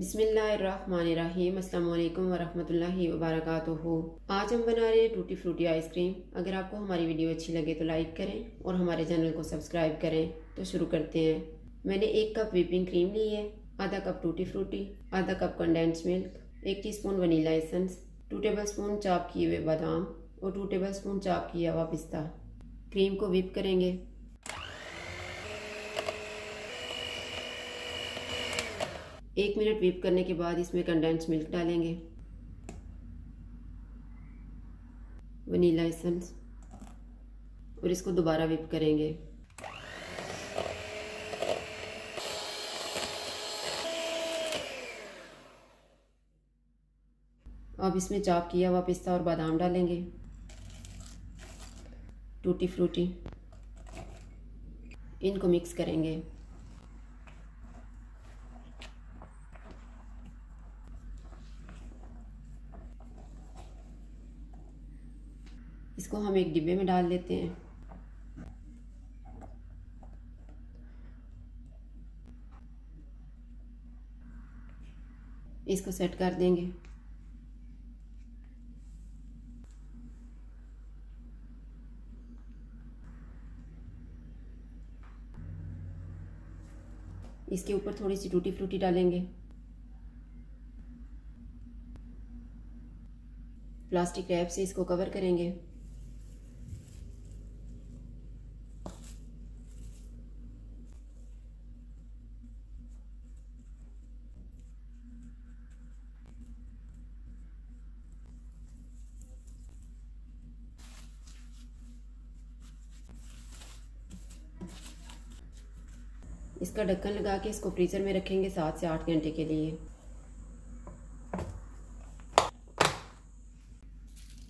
बिसमीम अल्लाम वरहमतुल्लाहि वबरकातुहू। आज हम बना रहे हैं टूटी फ्रूटी आइसक्रीम अगर आपको हमारी वीडियो अच्छी लगे तो लाइक करें और हमारे चैनल को सब्सक्राइब करें। तो शुरू करते हैं। मैंने एक कप व्हिपिंग क्रीम ली है, आधा कप टूटी फ्रूटी, आधा कप कंडेंस मिल्क एक teaspoon vanilla essence two tablespoon chop किए हुए बादाम और टू टेबल स्पून चाप किया हुआ पिस्ता। क्रीम को विप करेंगे। एक मिनट वीप करने के बाद इसमें कंडेंस मिल्क डालेंगे। वनीला एसेंस और इसको दोबारा विप करेंगे। अब इसमें चाप किया हुआ पिस्ता और बादाम डालेंगे। टूटी फ्रूटी इनको मिक्स करेंगे। इसको हम एक डिब्बे में डाल लेते हैं। इसको सेट कर देंगे। इसके ऊपर थोड़ी सी टूटी फ्रूटी डालेंगे। प्लास्टिक रैप से इसको कवर करेंगे। इसका ढक्कन लगा के इसको फ्रीज़र में रखेंगे सात से आठ घंटे के लिए।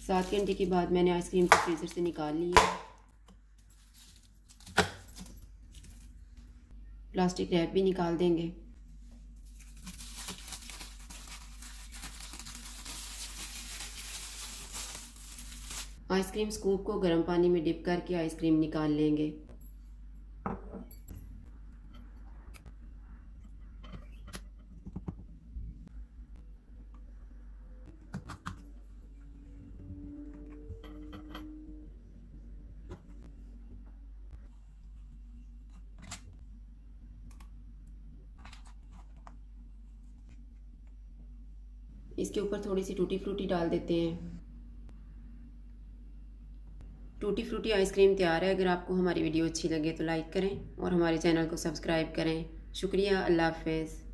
सात घंटे के बाद मैंने आइसक्रीम को फ्रीज़र से निकाल ली है प्लास्टिक रैप भी निकाल देंगे। आइसक्रीम स्कूप को गर्म पानी में डिप करके आइसक्रीम निकाल लेंगे। इसके ऊपर थोड़ी सी टूटी फ्रूटी डाल देते हैं। टूटी फ्रूटी आइसक्रीम तैयार है। अगर आपको हमारी वीडियो अच्छी लगे तो लाइक करें और हमारे चैनल को सब्सक्राइब करें। शुक्रिया। अल्लाह हाफिज़।